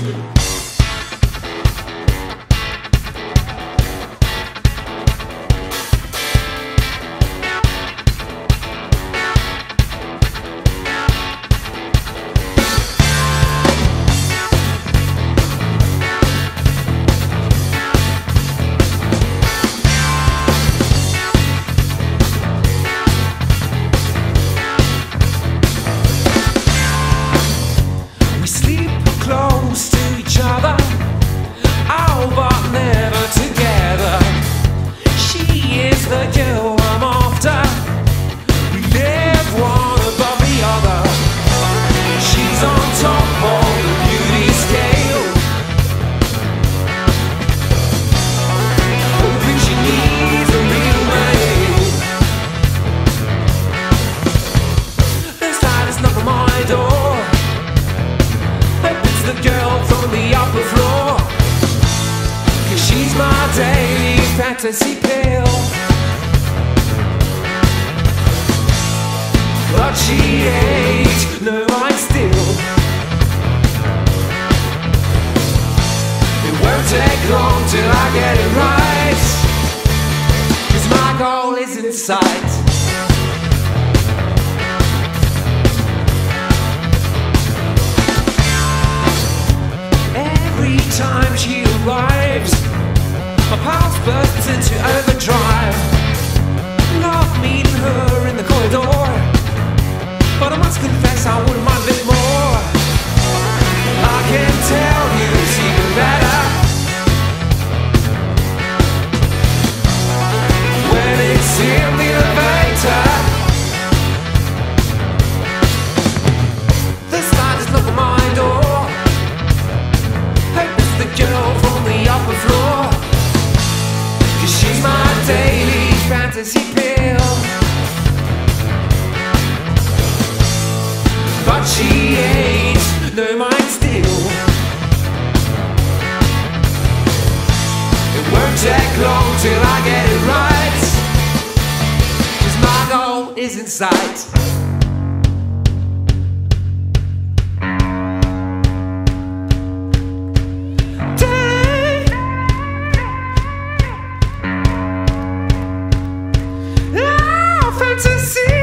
We my daily fantasy pill. But she ain't no right still. It won't take long till I get it right. Cause my goal is in sight. Every time she arrives, my pulse bursts into overdrive. Love meeting her in the corridor, but I must confess I wouldn't no mind still. It won't take long till I get it right. Cause my goal is in sight. Day. Oh,